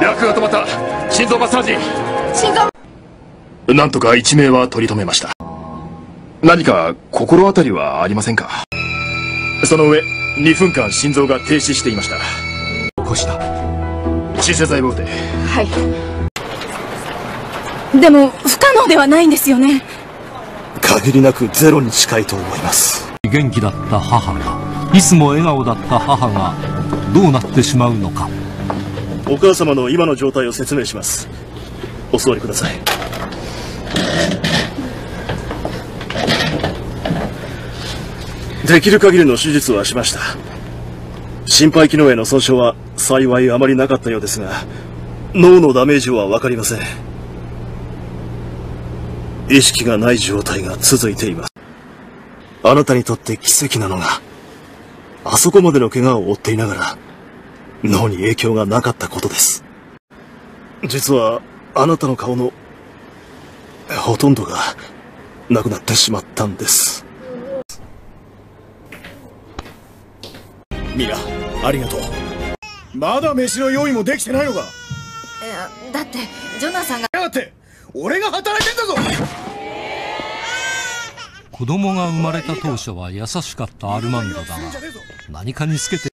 脈が止まった。心臓マッサージ。心臓。なんとか一命は取り留めました。何か心当たりはありませんか？その上2分間心臓が停止していました。起こした。鎮静剤を打て。はい。でも不可能ではないんですよね。限りなくゼロに近いと思います。元気だった母がいつも笑顔だった母がどうなってしまうのかお母様の今の状態を説明します。お座りください。できる限りの手術はしました。心肺機能への損傷は幸いあまりなかったようですが脳のダメージは分かりません。意識がない状態が続いています。あなたにとって奇跡なのがあそこまでの怪我を負っていながら脳に影響がなかったことです。実はあなたの顔のほとんどがなくなってしまったんです。ミラありがとう。まだ飯の用意もできてないのか？いやだってジョナサンが。やがって俺が働いてんだぞ！子供が生まれた当初は優しかったアルマンドだが何かにつけて